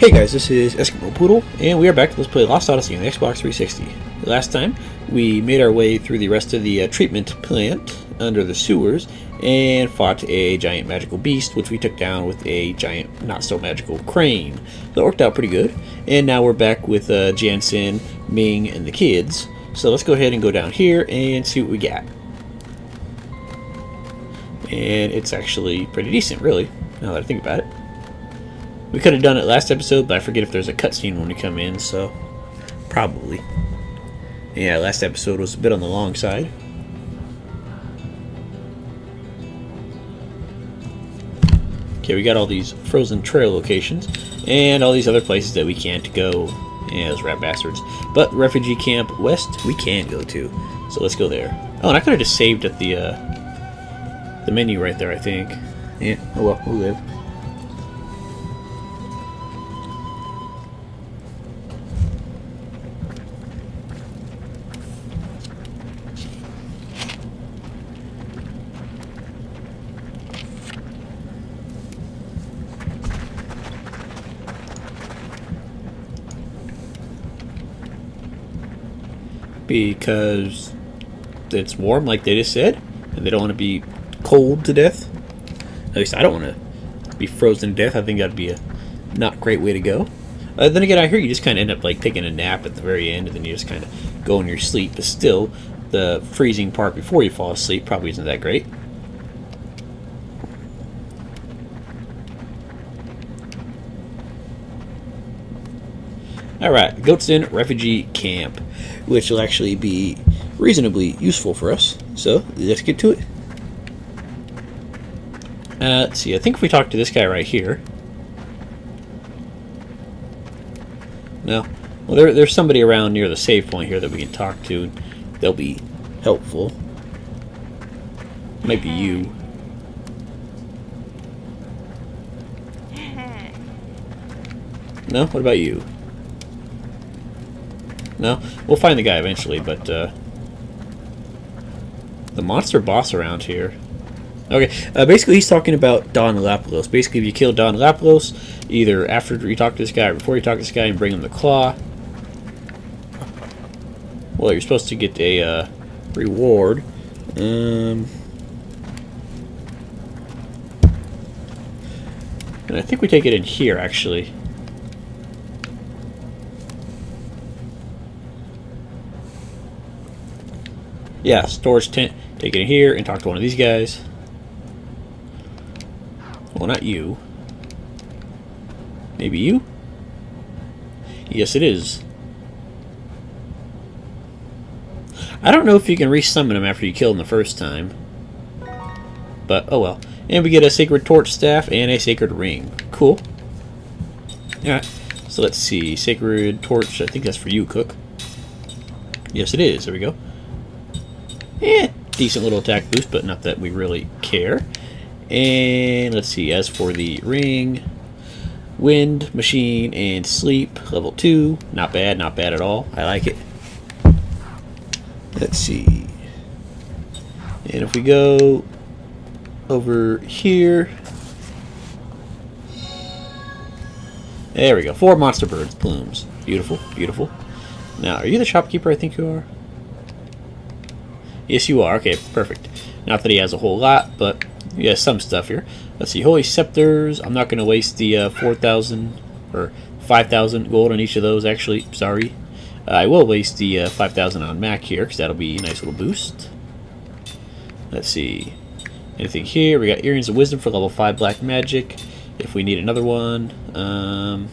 Hey guys, this is Eskimo Poodle, and we are back. Let's play Lost Odyssey on the Xbox 360. Last time, we made our way through the rest of the uh, treatment plant under the sewers and fought a giant magical beast, which we took down with a giant, not so magical crane. That worked out pretty good. And now we're back with uh, Jansen, Ming, and the kids. So let's go ahead and go down here and see what we got. And it's actually pretty decent, really, now that I think about it. We could have done it last episode, but I forget if there's a cutscene when we come in, so probably. Yeah, last episode was a bit on the long side. Okay, we got all these frozen trail locations, and all these other places that we can't go. Yeah, those rat bastards. But Refugee Camp West, we can go to. So let's go there. Oh, and I could have just saved at the, uh, the menu right there, I think. Yeah, oh well, we'll live. Because it's warm, like they just said, and they don't want to be cold to death. At least I don't want to be frozen to death. I think that'd be a not great way to go. Uh, then again, I hear you just kind of end up like taking a nap at the very end, and then you just kind of go in your sleep. But still, the freezing part before you fall asleep probably isn't that great. Alright, Goatston Refugee Camp, which will actually be reasonably useful for us. So, let's get to it. Uh, let's see, I think if we talk to this guy right here... No. Well, there, there's somebody around near the save point here that we can talk to. They'll be helpful. Might be you. No? What about you? No? We'll find the guy eventually, but, uh... The monster boss around here. Okay, uh, basically he's talking about Don Lapelos. Basically, if you kill Don Lapelos, either after you talk to this guy or before you talk to this guy and bring him the claw, well, you're supposed to get a uh, reward. Um... And I think we take it in here, actually. Yeah, storage tent. Take it in here and talk to one of these guys. Well, not you. Maybe you? Yes, it is. I don't know if you can resummon him after you kill him the first time. But, oh well. And we get a Sacred Torch Staff and a Sacred Ring. Cool. Alright, so let's see. Sacred Torch, I think that's for you, Cooke. Yes, it is. There we go. Eh, decent little attack boost, but not that we really care. And let's see, as for the ring, wind, machine, and sleep, level 2. Not bad, not bad at all. I like it. Let's see. And if we go over here. There we go. Four monster birds plumes. Beautiful, beautiful. Now, are you the shopkeeper I think you are? Yes, you are. Okay, perfect. Not that he has a whole lot, but he has some stuff here. Let's see. Holy Scepters. I'm not going to waste the uh, 4,000 or 5,000 gold on each of those, actually. Sorry. Uh, I will waste the uh, 5,000 on Mack here, because that'll be a nice little boost. Let's see. Anything here? We got Earrings of Wisdom for level 5 Black Magic. If we need another one. Um,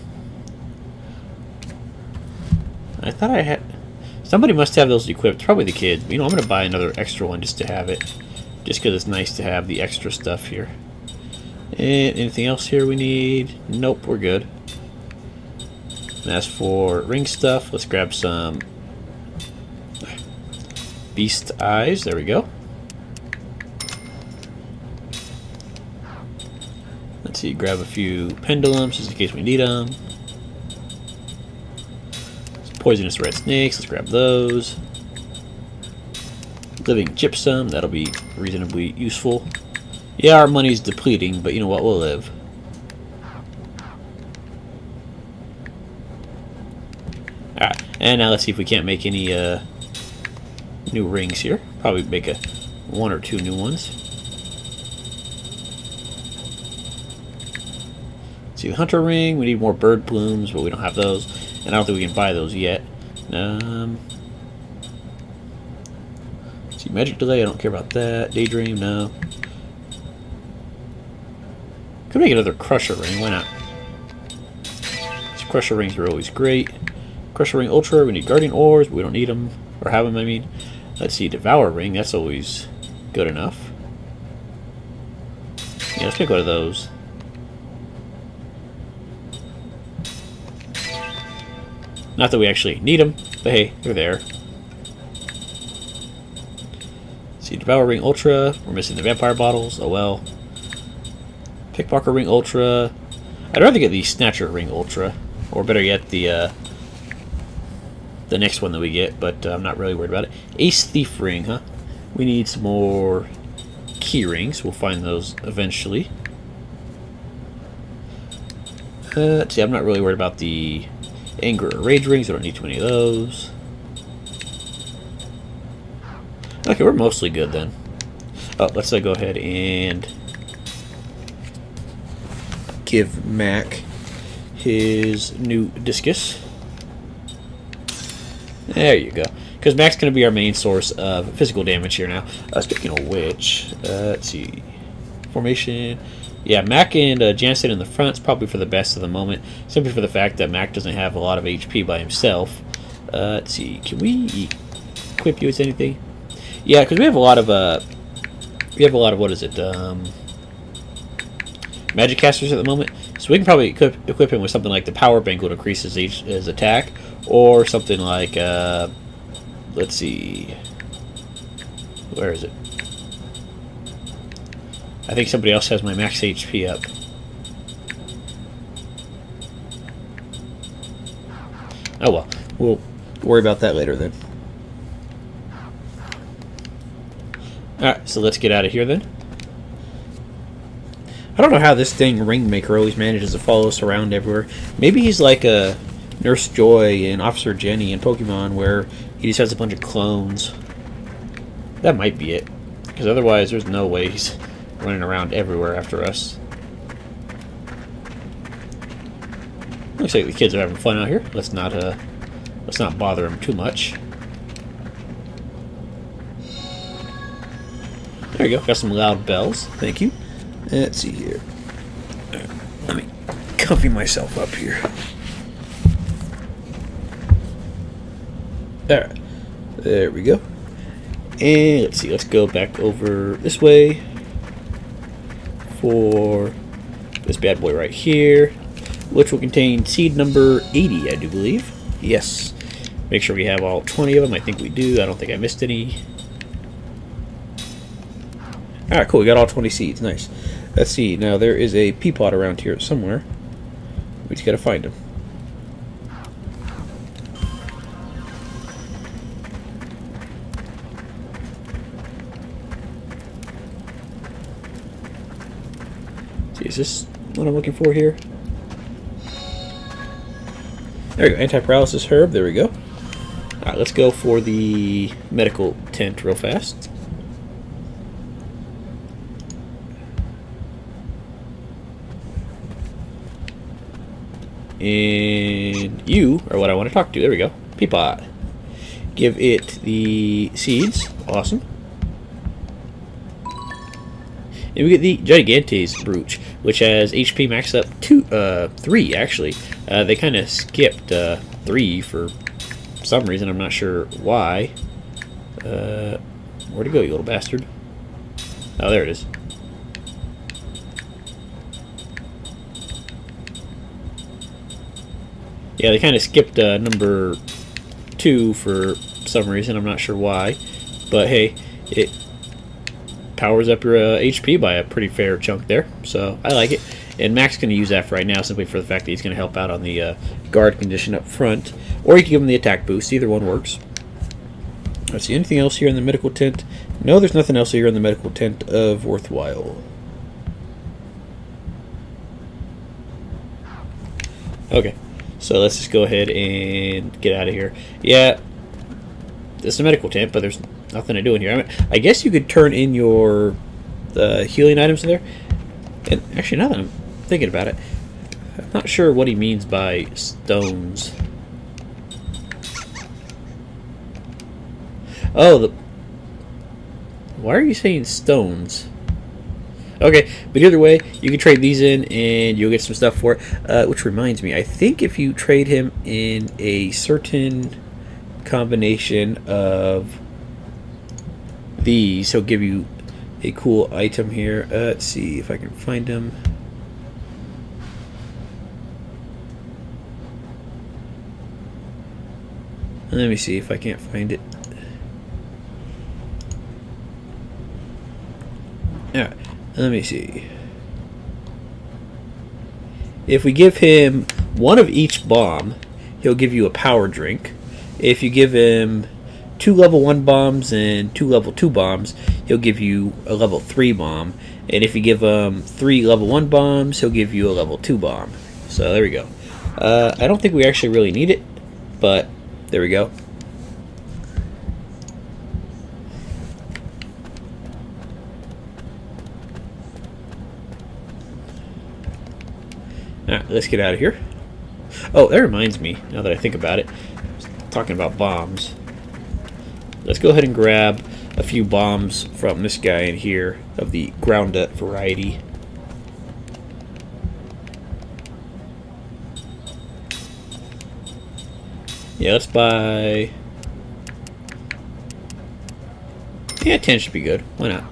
I thought I had... Somebody must have those equipped. Probably the kid. You know, I'm going to buy another extra one just to have it. Just because it's nice to have the extra stuff here. And anything else here we need? Nope, we're good. And as for ring stuff, let's grab some beast eyes. There we go. Let's see, grab a few pendulums just in case we need them. Poisonous red snakes, let's grab those. Living gypsum, that'll be reasonably useful. Yeah, our money's depleting, but you know what, we'll live. Alright, and now let's see if we can't make any uh, new rings here. Probably make a one or two new ones. See the hunter ring. We need more bird plumes, but we don't have those, and I don't think we can buy those yet. Um, see magic delay. I don't care about that. Daydream, no. Could make another crusher ring. Why not? These crusher rings are always great. Crusher ring ultra. We need guardian ores, but we don't need them or have them. I mean, let's see. Devour ring. That's always good enough. Yeah, let's pick one of those. Not that we actually need them, but hey, they're there. See, Devour Ring Ultra. We're missing the Vampire Bottles. Oh well. Pickpocket Ring Ultra. I'd rather get the Snatcher Ring Ultra. Or better yet, the uh, the next one that we get, but uh, I'm not really worried about it. Ace Thief Ring, huh? We need some more key rings. We'll find those eventually. Uh, see, I'm not really worried about the Anger or Rage Rings. I don't need too many of those. Okay, we're mostly good then. Oh, let's uh, go ahead and give Mack his new discus. There you go. Because Mack's going to be our main source of physical damage here now. Uh, speaking of which, uh, let's see. Formation. Yeah, Mack and uh, Jansen in the front is probably for the best of the moment, simply for the fact that Mack doesn't have a lot of HP by himself. Uh, let's see, can we equip you with anything? Yeah, because we have a lot of, uh, we have a lot of, what is it, um, magic casters at the moment. So we can probably equip, equip him with something like the power bank will increase his, his attack, or something like, uh, let's see, where is it? I think somebody else has my max HP up. Oh well, we'll worry about that later then. Alright, so let's get out of here then. I don't know how this thing Ringmaker always manages to follow us around everywhere. Maybe he's like a Nurse Joy and Officer Jenny in Pokemon where he just has a bunch of clones. That might be it. Because otherwise there's no way he's running around everywhere after us. Looks like the kids are having fun out here. Let's not uh let's not bother them too much. There you go. Got some loud bells. Thank you. Let's see here. Let me comfy myself up here. Alright. There we go. And let's see, let's go back over this way for this bad boy right here, which will contain seed number 80, I do believe. Yes. Make sure we have all 20 of them. I think we do. I don't think I missed any. Alright, cool. We got all 20 seeds. Nice. Let's see. Now, there is a pea pot around here somewhere. We just gotta find him. Is this what I'm looking for here? There we go. Anti-paralysis herb. There we go. Alright, let's go for the medical tent real fast. And you are what I want to talk to. There we go. Peapot. Give it the seeds. Awesome. And we get the Gigantes Brooch, which has HP maxed up to uh, three actually. Uh, they kind of skipped uh, three for some reason. I'm not sure why. Uh, where'd it go, you little bastard? Oh, there it is. Yeah, they kind of skipped uh, number two for some reason. I'm not sure why. But hey, it powers up your uh, HP by a pretty fair chunk there. So I like it. And Mack's going to use that for right now simply for the fact that he's going to help out on the uh, guard condition up front. Or you can give him the attack boost. Either one works. Let's see, anything else here in the medical tent? No, there's nothing else here in the medical tent of worthwhile. Okay. So let's just go ahead and get out of here. Yeah, it's a medical tent, but there's nothing to do in here. I, mean, I guess you could turn in your the healing items in there. And actually, now that I'm thinking about it, I'm not sure what he means by stones. Oh, the. Why are you saying stones? Okay, but either way, you can trade these in and you'll get some stuff for it. Uh, which reminds me, I think if you trade him in a certain combination of these, he'll give you a cool item here. Uh, let's see if I can find him. Let me see if I can't find it. Yeah, let me see. If we give him one of each bomb, he'll give you a power drink. If you give him two level 1 bombs and two level 2 bombs, he'll give you a level 3 bomb. And if you give him three level 1 bombs, he'll give you a level 2 bomb. So there we go. Uh, I don't think we actually really need it, but there we go. Alright, let's get out of here. Oh, that reminds me, now that I think about it, talking about bombs. Let's go ahead and grab a few bombs from this guy in here of the ground-up variety. Yeah, let's buy... Yeah, 10 should be good. Why not?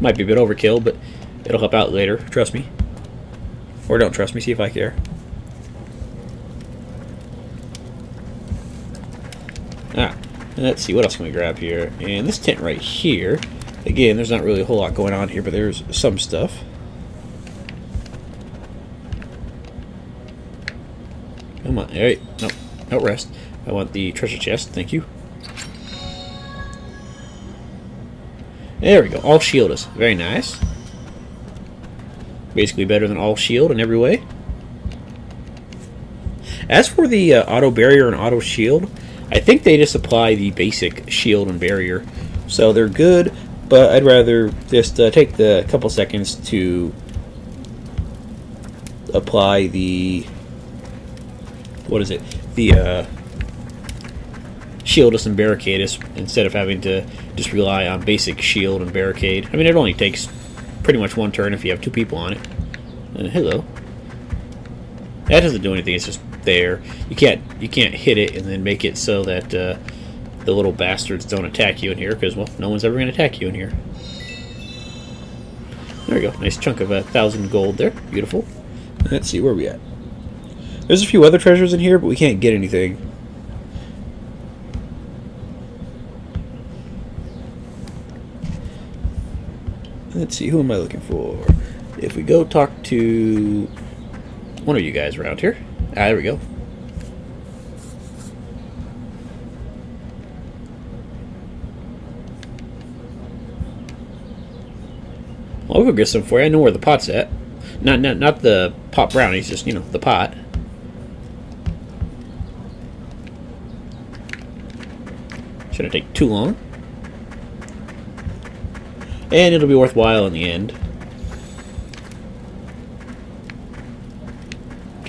Might be a bit overkill, but it'll help out later. Trust me. Or don't trust me, see if I care. Ah, let's see, what else can we grab here? And this tent right here, again, there's not really a whole lot going on here, but there's some stuff. Come on, alright, no, no rest. I want the treasure chest, thank you. There we go, all shieldus, very nice. Basically better than all shield in every way. As for the uh, auto barrier and auto shield, I think they just apply the basic shield and barrier. So they're good, but I'd rather just uh, take the couple seconds to apply the what is it? The uh, shieldus and barricadus instead of having to just rely on basic shield and barricade. I mean, it only takes pretty much one turn if you have two people on it. and hello. That doesn't do anything. It's just there. You can't you can't hit it and then make it so that uh, the little bastards don't attack you in here because well, no one's ever going to attack you in here. There we go. Nice chunk of a thousand gold there. Beautiful. Let's see where we at. There's a few other treasures in here, but we can't get anything. Let's see, who am I looking for? If we go talk to one of you guys around here. Ah, there we go. I'll go get some for you. I know where the pot's at. Not, not, not the pot brownies, just, you know, the pot. Shouldn't take too long. And it'll be worthwhile in the end.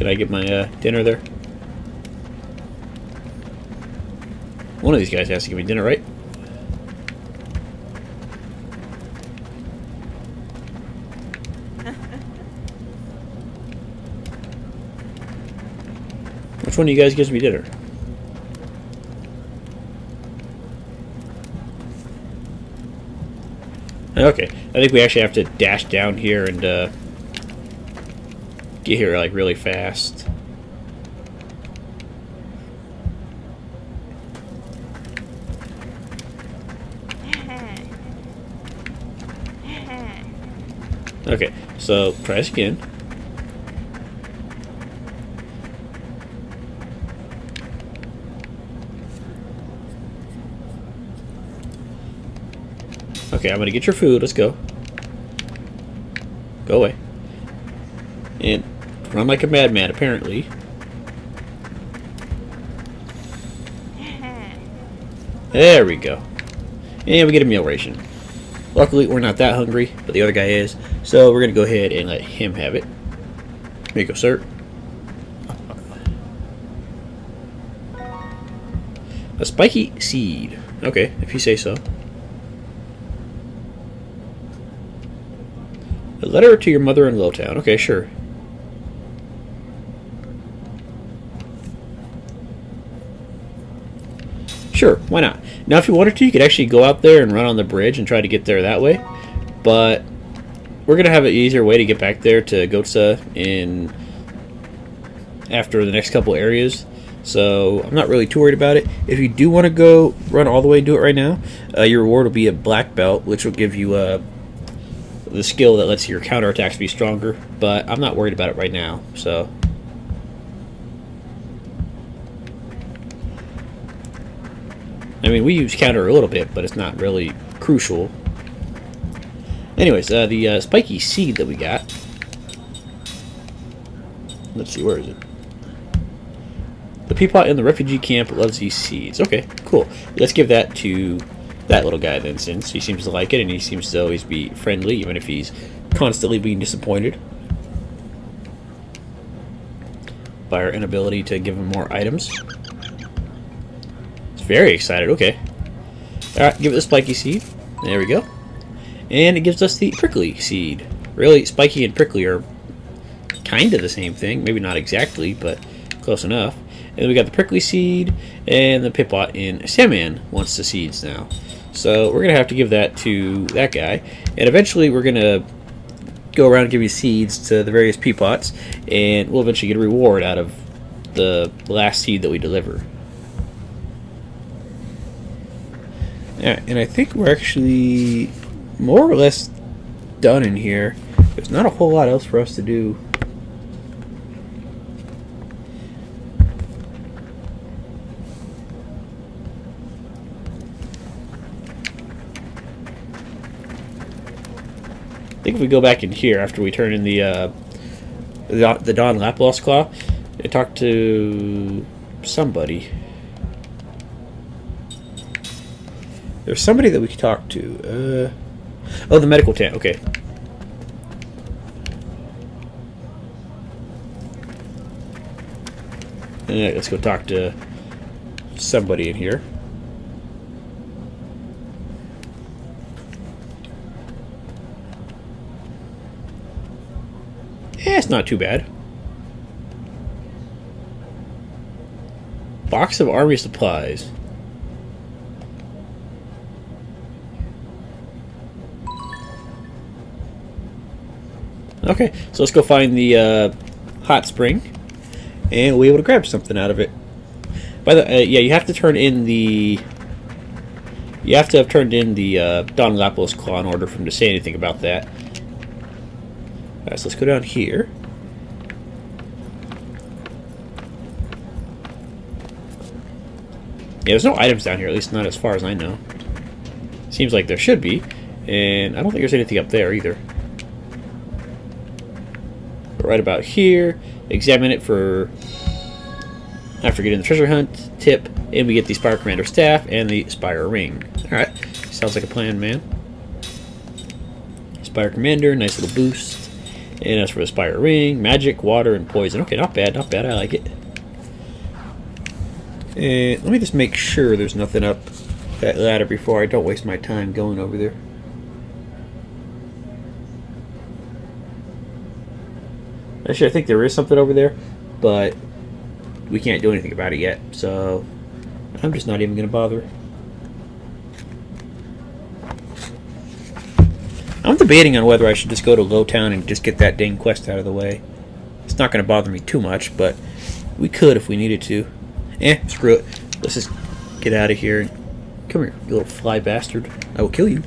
Can I get my uh, dinner there? One of these guys has to give me dinner, right? Which one of you guys gives me dinner? Okay, I think we actually have to dash down here and uh, get here like really fast. Okay, so this again. Okay, I'm gonna get your food. Let's go. Go away. Run like a madman, apparently. There we go. And we get a meal ration. Luckily, we're not that hungry, but the other guy is. So we're going to go ahead and let him have it. Here you go, sir. A spiky seed. Okay, if you say so. A letter to your mother in Lowtown. Okay, sure. Sure, why not? Now, if you wanted to, you could actually go out there and run on the bridge and try to get there that way. But we're going to have an easier way to get back there to Gohtza in after the next couple areas. So I'm not really too worried about it. If you do want to go run all the way and do it right now, uh, your reward will be a black belt, which will give you uh, the skill that lets your counterattacks be stronger. But I'm not worried about it right now. So I mean, we use counter a little bit, but it's not really crucial. Anyways, uh, the uh, spiky seed that we got. Let's see, where is it? The peapot in the refugee camp loves these seeds. Okay, cool. Let's give that to that little guy then, since he seems to like it, and he seems to always be friendly, even if he's constantly being disappointed by our inability to give him more items. Very excited. Okay. Alright, give it the spiky seed. There we go. And it gives us the prickly seed. Really, spiky and prickly are kind of the same thing. Maybe not exactly, but close enough. And we got the prickly seed and the Peapot in Sandman wants the seeds now. So we're going to have to give that to that guy. And eventually we're going to go around you seeds to the various Peapots. And we'll eventually get a reward out of the last seed that we deliver. Yeah, and I think we're actually more or less done in here. There's not a whole lot else for us to do. I think if we go back in here after we turn in the uh, the, the Don Laplos Claw, I talk to somebody. There's somebody that we could talk to. Uh, oh, the medical tent. Okay. Let's go talk to somebody in here. Yeah, it's not too bad. Box of army supplies. Okay, so let's go find the uh, hot spring, and we'll be able to grab something out of it. By the uh, yeah, you have to turn in the. You have to have turned in the uh, claw in order for him to say anything about that. Alright, so let's go down here. Yeah, there's no items down here, at least not as far as I know. Seems like there should be, and I don't think there's anything up there either right about here. Examine it for after getting the treasure hunt tip, and we get the Spire Commander staff and the Spire ring. Alright, sounds like a plan, man. Spire Commander, nice little boost. And as for the Spire ring, magic, water, and poison. Okay, not bad, not bad, I like it. And let me just make sure there's nothing up that ladder before I don't waste my time going over there. Actually, I think there is something over there, but we can't do anything about it yet, so I'm just not even going to bother. I'm debating on whether I should just go to Lowtown and just get that dang quest out of the way. It's not going to bother me too much, but we could if we needed to. Eh, screw it. Let's just get out of here. Come here, you little fly bastard. I will kill you.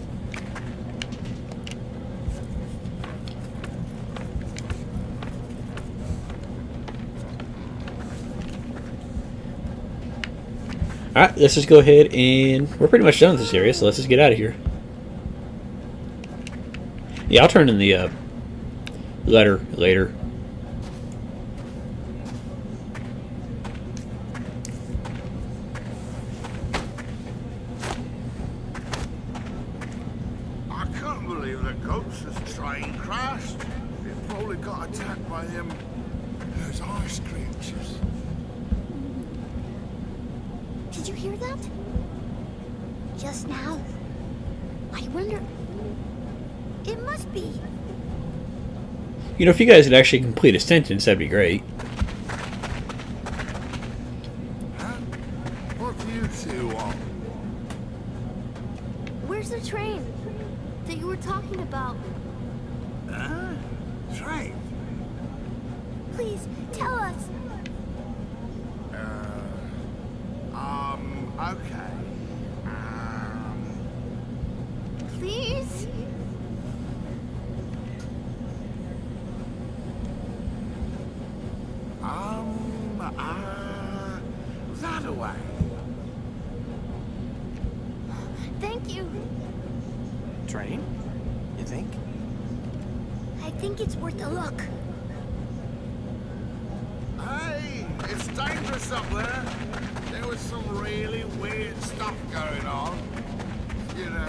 Alright, let's just go ahead and... We're pretty much done with this area, so let's just get out of here. Yeah, I'll turn in the uh, letter later. I can't believe that Coates' train crashed. It probably got attacked by them... those ice creatures. Did you hear that? Just now. I wonder... It must be. You know, if you guys would actually complete a sentence, that'd be great. Huh? What do you two want? Where's the train that you were talking about? Huh? Train? Please, tell us. Uh, um, okay. Um, Please? um, uh, that away. Thank you. Train? You think? I think it's worth a look. Hey, it's dangerous up there. There was some really weird stuff going on. You know.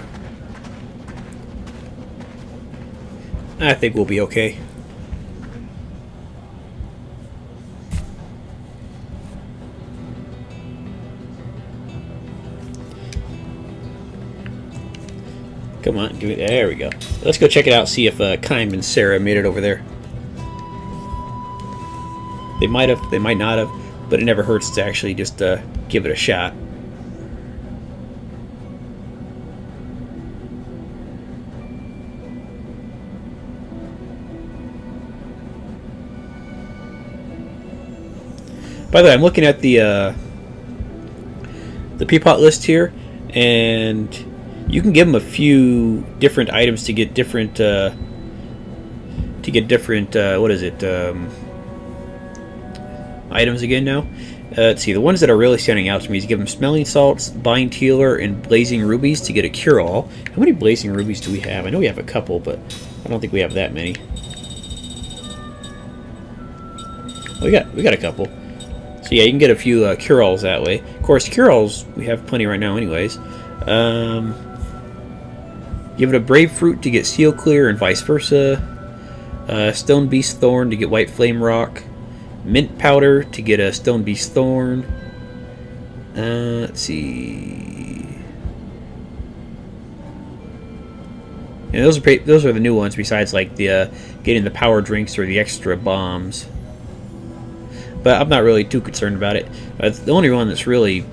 I think we'll be okay. Come on, give it. There we go. Let's go check it out. See if uh, and Sarah made it over there. They might have. They might not have. But it never hurts to actually just uh, give it a shot. By the way, I'm looking at the uh, the Peapot list here, and you can give them a few different items to get different uh, to get different. Uh, what is it? Um, items again now. Uh, let's see. The ones that are really standing out to me is give them smelling salts, bind healer, and blazing rubies to get a cure all. How many blazing rubies do we have? I know we have a couple, but I don't think we have that many. We got we got a couple. So yeah, you can get a few uh, cure-alls that way. Of course, cure-alls we have plenty right now, anyways. Um, give it a brave fruit to get seal clear, and vice versa. Uh, stone beast thorn to get white flame rock. Mint powder to get a stone beast thorn. Uh, let's see. And those are those are the new ones. Besides, like the uh, getting the power drinks or the extra bombs but I'm not really too concerned about it. Uh, the only one that's really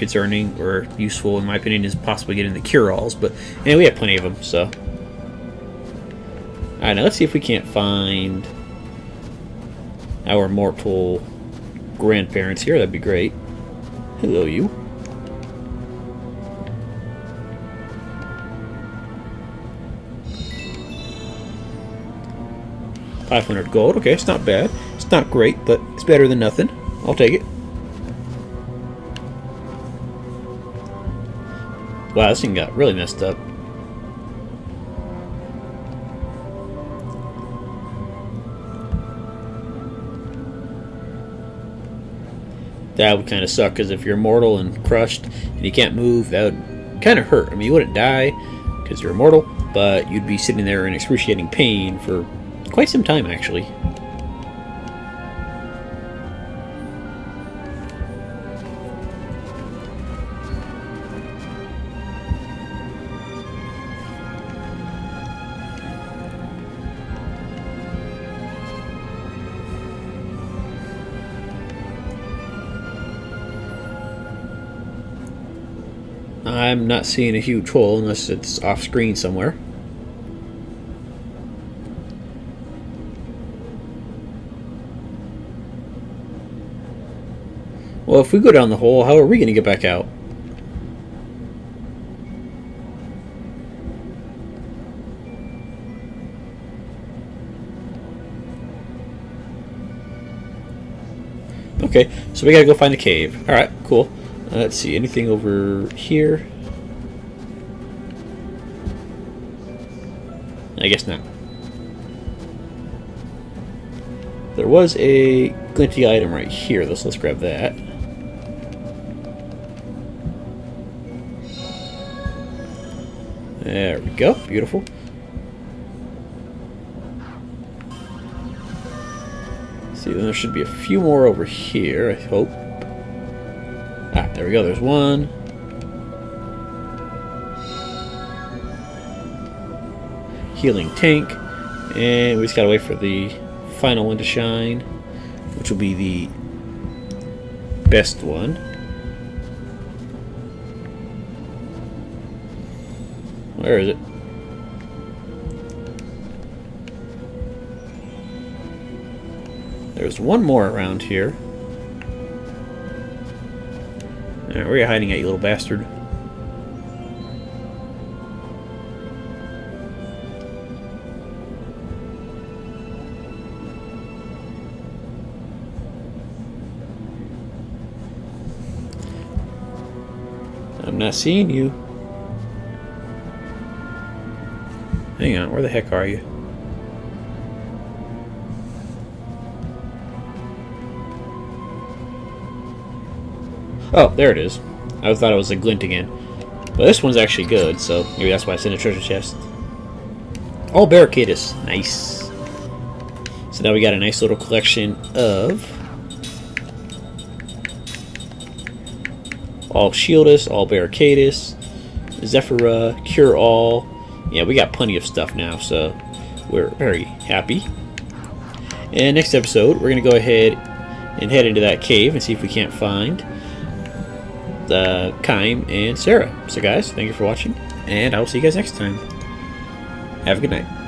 concerning or useful, in my opinion, is possibly getting the cure-alls. But anyway, we have plenty of them, so. All right, now let's see if we can't find our mortal grandparents here. That'd be great. Hello, you. Five hundred gold. Okay, it's not bad. It's not great, but it's better than nothing. I'll take it. Wow, this thing got really messed up. That would kind of suck, because if you're immortal and crushed and you can't move, that would kind of hurt. I mean, you wouldn't die because you're immortal, but you'd be sitting there in excruciating pain for quite some time, actually. Not seeing a huge hole unless it's off screen somewhere. Well, if we go down the hole, how are we going to get back out? Okay, so we gotta go find a cave. Alright, cool. Uh, let's see, anything over here? guess not. There was a glinty item right here, let's, let's grab that. There we go, beautiful. See, then there should be a few more over here, I hope. Ah, there we go, there's one. Healing tank. And we just gotta wait for the final one to shine, which will be the best one. Where is it? There's one more around here. Alright, where are you hiding at, you little bastard? Not seeing you. Hang on, where the heck are you? Oh, there it is. I thought it was a glint again. But this one's actually good, so maybe that's why it's in a treasure chest. All barricadus. Nice. So now we got a nice little collection of all shieldus, all barricadus, Zephyra, cure all. Yeah, we got plenty of stuff now, so we're very happy. And next episode, we're going to go ahead and head into that cave and see if we can't find uh, Kaim and Sarah. So, guys, thank you for watching, and I will see you guys next time. Have a good night.